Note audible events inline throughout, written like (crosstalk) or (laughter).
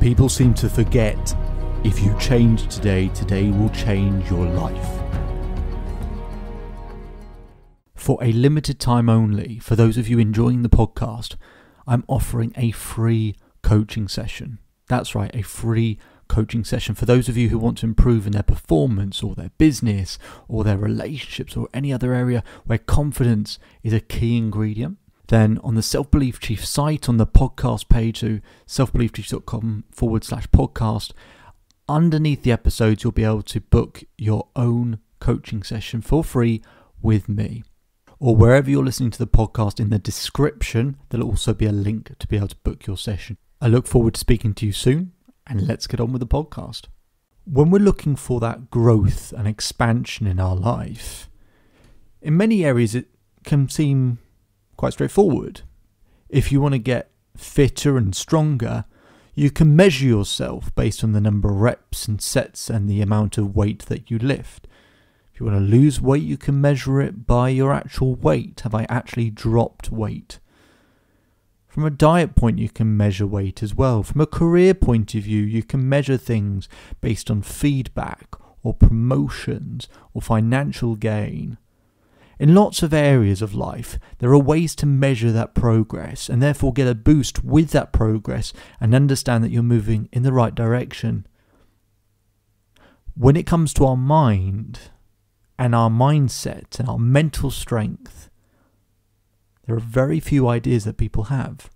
People seem to forget if you change today, today will change your life. For a limited time only, for those of you enjoying the podcast, I'm offering a free coaching session. That's right, a free coaching session for those of you who want to improve in their performance or their business or their relationships or any other area where confidence is a key ingredient. Then on the Self Belief Chief site, on the podcast page, so selfbeliefchief.com forward slash podcast, underneath the episodes, you'll be able to book your own coaching session for free with me. Or wherever you're listening to the podcast, in the description, there'll also be a link to be able to book your session. I look forward to speaking to you soon and let's get on with the podcast. When we're looking for that growth and expansion in our life, in many areas it can seem quite straightforward. If you want to get fitter and stronger, you can measure yourself based on the number of reps and sets and the amount of weight that you lift. If you want to lose weight, you can measure it by your actual weight. Have I actually dropped weight? From a diet point, you can measure weight as well. From a career point of view, you can measure things based on feedback or promotions or financial gain. In lots of areas of life, there are ways to measure that progress and therefore get a boost with that progress and understand that you're moving in the right direction. When it comes to our mind and our mindset and our mental strength, there are very few ideas that people have.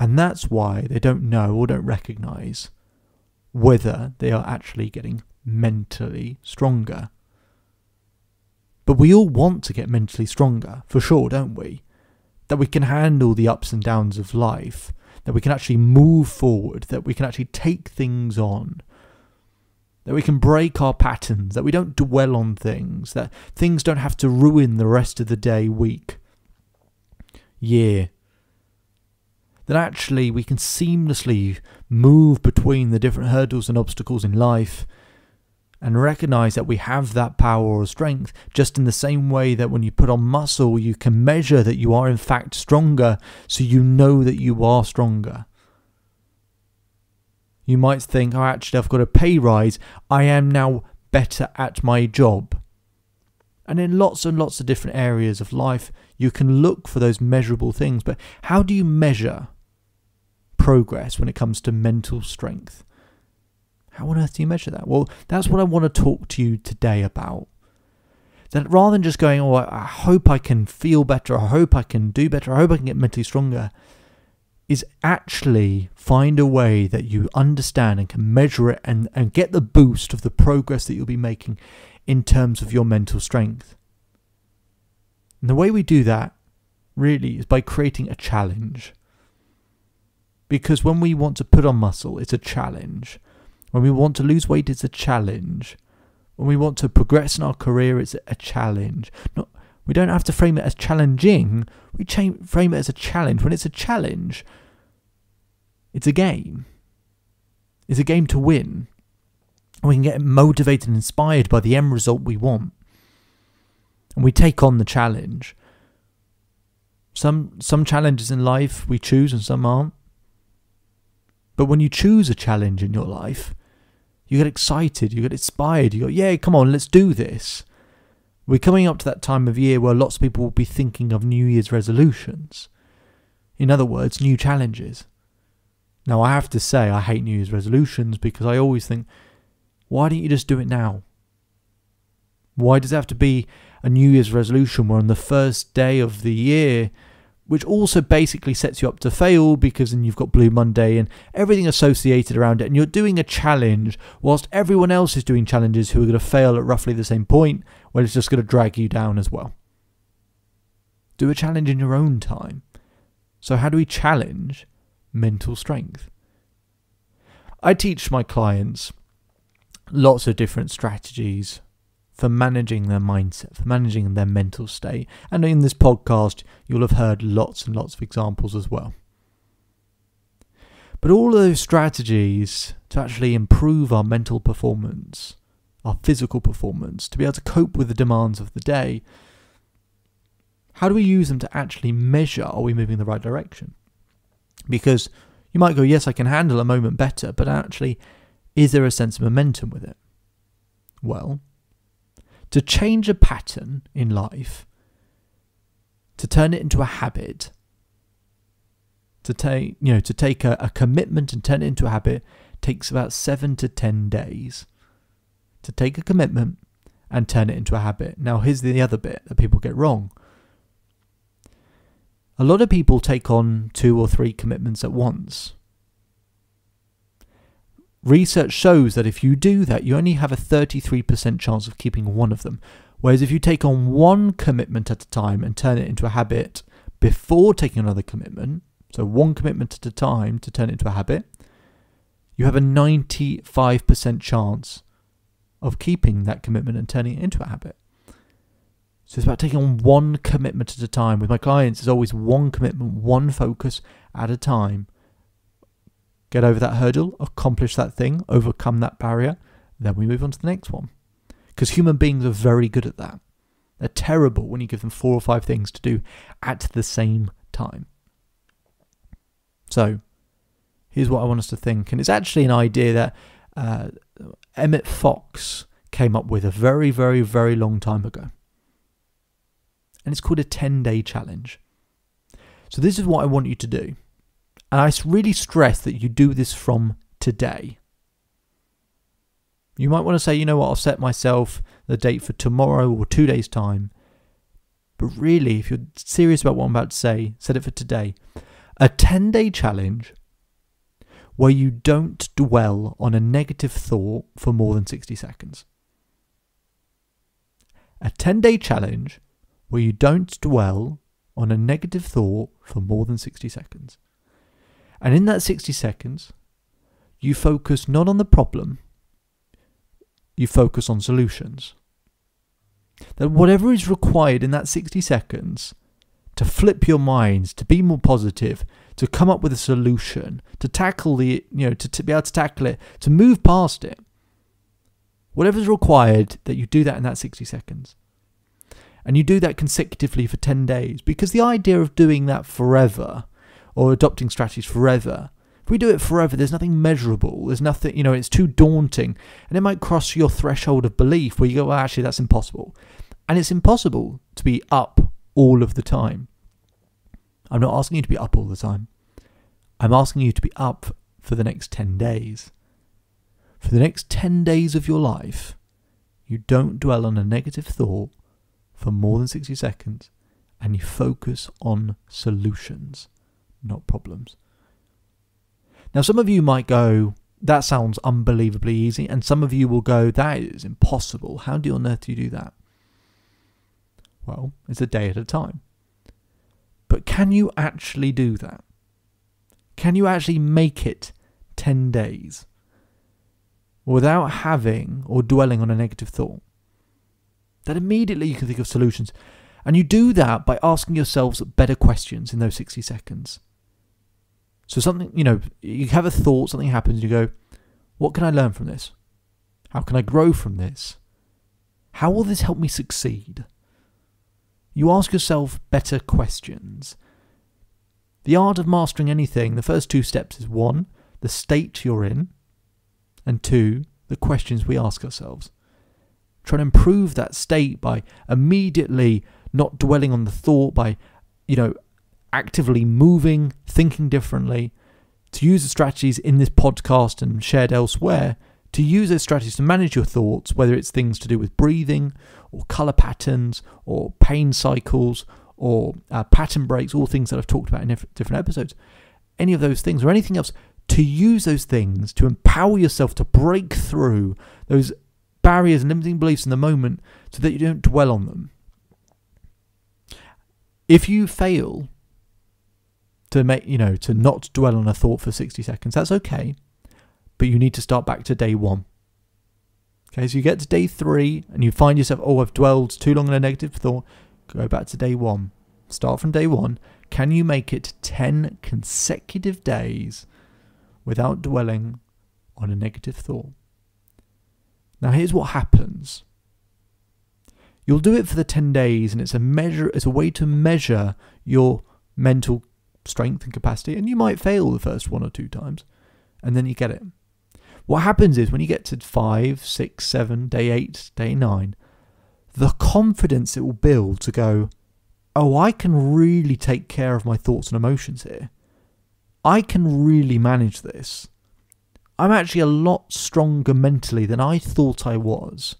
And that's why they don't know or don't recognize whether they are actually getting mentally stronger. But we all want to get mentally stronger, for sure, don't we? That we can handle the ups and downs of life, that we can actually move forward, that we can actually take things on, that we can break our patterns, that we don't dwell on things, that things don't have to ruin the rest of the day, week, year. That actually we can seamlessly move between the different hurdles and obstacles in life and recognize that we have that power or strength just in the same way that when you put on muscle, you can measure that you are in fact stronger, so you know that you are stronger. You might think, oh, actually, I've got a pay rise. I am now better at my job. And in lots and lots of different areas of life, you can look for those measurable things. But how do you measure progress when it comes to mental strength? How on earth do you measure that? Well, that's what I want to talk to you today about. That rather than just going, oh, I hope I can feel better, I hope I can do better, I hope I can get mentally stronger, is actually find a way that you understand and can measure it and, and get the boost of the progress that you'll be making in terms of your mental strength. And the way we do that really is by creating a challenge. Because when we want to put on muscle, it's a challenge. When we want to lose weight, it's a challenge. When we want to progress in our career, it's a challenge. Not, we don't have to frame it as challenging, we cha- frame it as a challenge. When it's a challenge, it's a game. It's a game to win. We can get motivated and inspired by the end result we want. And we take on the challenge. Some some challenges in life we choose and some aren't. But when you choose a challenge in your life, you get excited, you get inspired, you go, yeah, come on, let's do this. We're coming up to that time of year where lots of people will be thinking of New Year's resolutions. In other words, new challenges. Now, I have to say, I hate New Year's resolutions because I always think, why don't you just do it now? Why does it have to be a New Year's resolution where on the first day of the year, which also basically sets you up to fail because then you've got Blue Monday and everything associated around it, and you're doing a challenge whilst everyone else is doing challenges who are going to fail at roughly the same point, well, it's just going to drag you down as well. Do a challenge in your own time. So, how do we challenge mental strength. I teach my clients lots of different strategies for managing their mindset, for managing their mental state. And in this podcast, you'll have heard lots and lots of examples as well. But all of those strategies to actually improve our mental performance, our physical performance, to be able to cope with the demands of the day, how do we use them to actually measure are we moving in the right direction? Because You might go, yes, I can handle a moment better, but actually, is there a sense of momentum with it? Well, to change a pattern in life, to turn it into a habit, to take you know to take a, a commitment and turn it into a habit takes about seven to ten days. To take a commitment and turn it into a habit. Now, here's the other bit that people get wrong. A lot of people take on two or three commitments at once. Research shows that if you do that, you only have a 33% chance of keeping one of them. Whereas if you take on one commitment at a time and turn it into a habit before taking another commitment, so one commitment at a time to turn it into a habit, you have a 95% chance of keeping that commitment and turning it into a habit. So it's about taking on one commitment at a time. With my clients, it's always one commitment, one focus at a time. Get over that hurdle, accomplish that thing, overcome that barrier, then we move on to the next one. Because human beings are very good at that. They're terrible when you give them four or five things to do at the same time. So, here's what I want us to think. And it's actually an idea that uh, Emmet Fox came up with a very, very, very long time ago. And it's called a 10 day challenge. So, this is what I want you to do. And I really stress that you do this from today. You might want to say, you know what, I'll set myself the date for tomorrow or two days' time. But really, if you're serious about what I'm about to say, set it for today. A 10 day challenge where you don't dwell on a negative thought for more than 60 seconds. A 10 day challenge where you don't dwell on a negative thought for more than 60 seconds. And in that 60 seconds, you focus not on the problem, you focus on solutions. That whatever is required in that 60 seconds to flip your minds, to be more positive, to come up with a solution, to tackle the, you know, to, to be able to tackle it, to move past it. Whatever's required, that you do that in that 60 seconds. And you do that consecutively for 10 days. Because the idea of doing that forever, or adopting strategies forever, if we do it forever, there's nothing measurable. There's nothing, you know, it's too daunting. And it might cross your threshold of belief where you go, well, actually, that's impossible. And it's impossible to be up all of the time. I'm not asking you to be up all the time. I'm asking you to be up for the next 10 days. For the next 10 days of your life, you don't dwell on a negative thought for more than 60 seconds and you focus on solutions, not problems. Now, some of you might go, that sounds unbelievably easy, and some of you will go, that is impossible. How do you on earth do you do that? Well, it's a day at a time. But can you actually do that? Can you actually make it 10 days without having or dwelling on a negative thought? Then immediately you can think of solutions. And you do that by asking yourselves better questions in those 60 seconds. So, something, you know, you have a thought, something happens, you go, What can I learn from this? How can I grow from this? How will this help me succeed? You ask yourself better questions. The art of mastering anything, the first two steps is one, the state you're in, and two, the questions we ask ourselves. Try to improve that state by immediately not dwelling on the thought, by, you know, actively moving, thinking differently, to use the strategies in this podcast and shared elsewhere to use those strategies to manage your thoughts, whether it's things to do with breathing or color patterns or pain cycles or uh, pattern breaks, all things that I've talked about in different episodes, any of those things or anything else, to use those things to empower yourself to break through those barriers and limiting beliefs in the moment so that you don't dwell on them. If you fail to make, you know, to not dwell on a thought for 60 seconds, that's okay but you need to start back to day one. Okay, so you get to day three and you find yourself, oh, I've dwelled too long on a negative thought. Go back to day one. Start from day one. Can you make it 10 consecutive days without dwelling on a negative thought? Now, here's what happens. You'll do it for the 10 days, and it's a measure, it's a way to measure your mental strength and capacity, and you might fail the first one or two times, and then you get it. What happens is when you get to five, six, seven, day eight, day nine, the confidence it will build to go, oh, I can really take care of my thoughts and emotions here. I can really manage this. I'm actually a lot stronger mentally than I thought I was.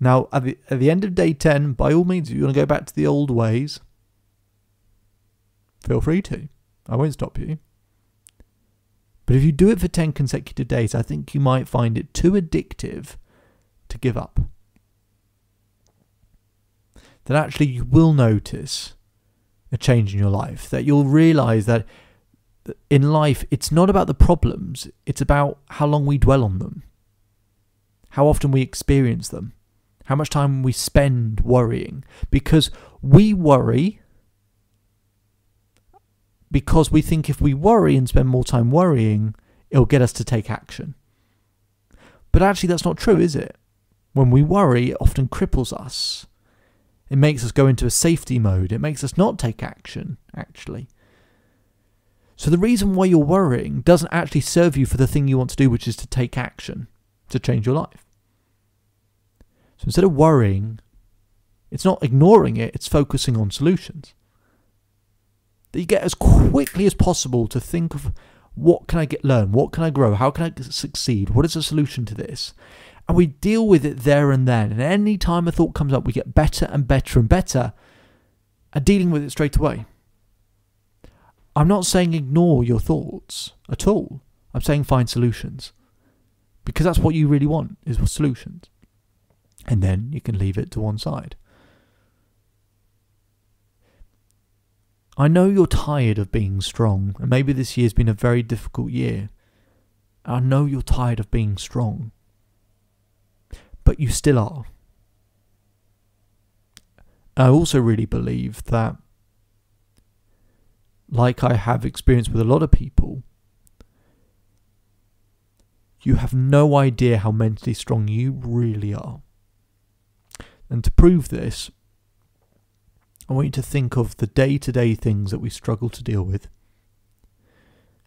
Now, at the, at the end of day 10, by all means, if you want to go back to the old ways, feel free to. I won't stop you. But if you do it for 10 consecutive days, I think you might find it too addictive to give up that actually you will notice a change in your life, that you'll realize that in life it's not about the problems, it's about how long we dwell on them, how often we experience them, how much time we spend worrying. Because we worry because we think if we worry and spend more time worrying, it'll get us to take action. But actually, that's not true, is it? When we worry, it often cripples us. It makes us go into a safety mode. It makes us not take action, actually. So the reason why you're worrying doesn't actually serve you for the thing you want to do, which is to take action, to change your life. So instead of worrying, it's not ignoring it, it's focusing on solutions. That you get as quickly as possible to think of what can I get learn, what can I grow, how can I succeed, what is the solution to this? and we deal with it there and then. And any time a thought comes up, we get better and better and better at dealing with it straight away. I'm not saying ignore your thoughts at all. I'm saying find solutions. Because that's what you really want is solutions. And then you can leave it to one side. I know you're tired of being strong, and maybe this year's been a very difficult year. I know you're tired of being strong but you still are. I also really believe that, like I have experienced with a lot of people, you have no idea how mentally strong you really are. And to prove this, I want you to think of the day to day things that we struggle to deal with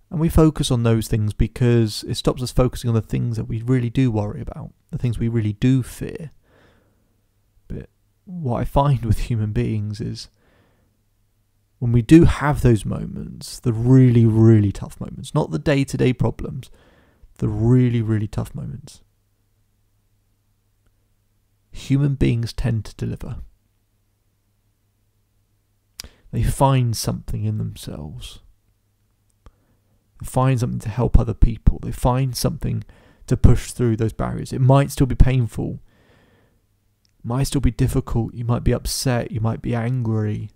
and we focus on those things because it stops us focusing on the things that we really do worry about, the things we really do fear. But what I find (laughs) with human beings is when we do have those moments, the really, really tough moments, not the day to day problems, the really, really tough moments, human beings tend to deliver. They find something in themselves find something to help other people. They find something to push through those barriers. It might still be painful, it might still be difficult. You might be upset, you might be angry,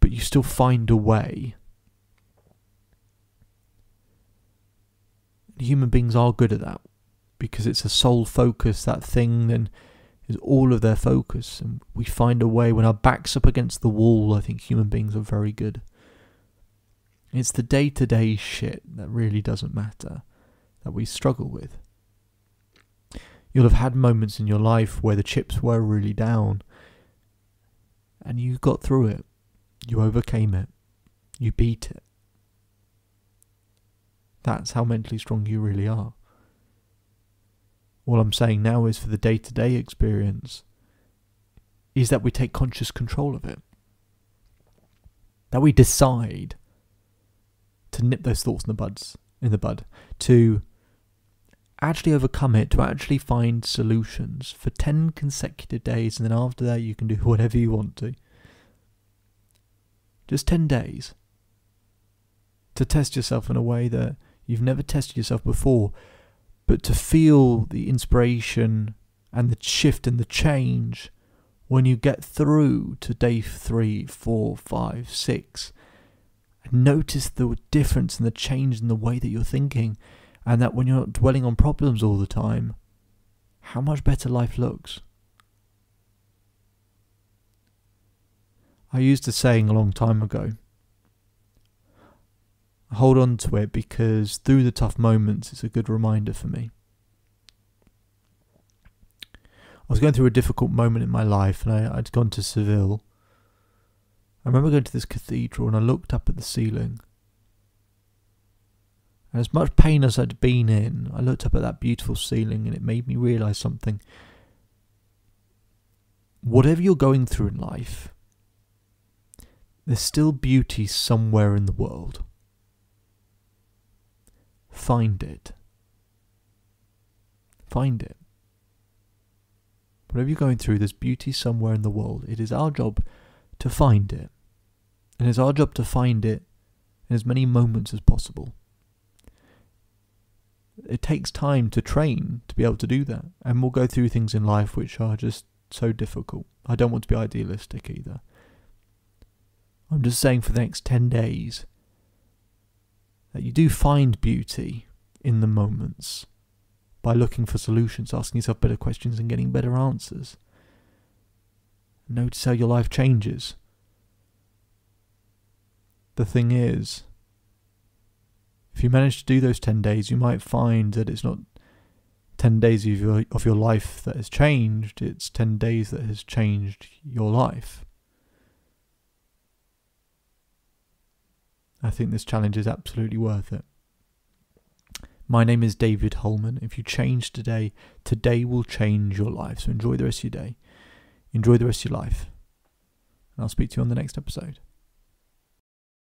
but you still find a way. Human beings are good at that because it's a soul focus, that thing then is all of their focus. And we find a way when our back's up against the wall, I think human beings are very good. It's the day to day shit that really doesn't matter that we struggle with. You'll have had moments in your life where the chips were really down and you got through it. You overcame it. You beat it. That's how mentally strong you really are. All I'm saying now is for the day to day experience is that we take conscious control of it. That we decide to nip those thoughts in the buds in the bud, to actually overcome it, to actually find solutions for ten consecutive days, and then after that you can do (laughs) whatever you want to. Just ten days. To test yourself in a way that you've never tested yourself before, but to feel the inspiration and the shift and the change when you get through to day three, four, five, six, And notice the difference and the change in the way that you're thinking, and that when you're not dwelling on problems all the time, how much better life looks. I used a saying a long time ago. Hold on to it because through the tough moments, it's a good reminder for me. I was going through a difficult moment in my life, and I, I'd gone to Seville I remember going to this cathedral and I looked up at the ceiling. And as much pain as I'd been in, I looked up at that beautiful ceiling and it made me realise something. Whatever you're going through in life, there's still beauty somewhere in the world. Find it. Find it. Whatever you're going through, there's beauty somewhere in the world. It is our job to find it. And it's our job to find it in as many moments as possible. It takes time to train to be able to do that. And we'll go through things in life which are just so difficult. I don't want to be idealistic either. I'm just saying for the next 10 days that you do find beauty in the moments by looking for solutions, asking yourself better questions, and getting better answers. Notice how your life changes. The thing is, if you manage to do those 10 days, you might find that it's not 10 days of your, of your life that has changed, it's 10 days that has changed your life. I think this challenge is absolutely worth it. My name is David Hulman. If you change today, today will change your life. So enjoy the rest of your day. Enjoy the rest of your life. And I'll speak to you on the next episode.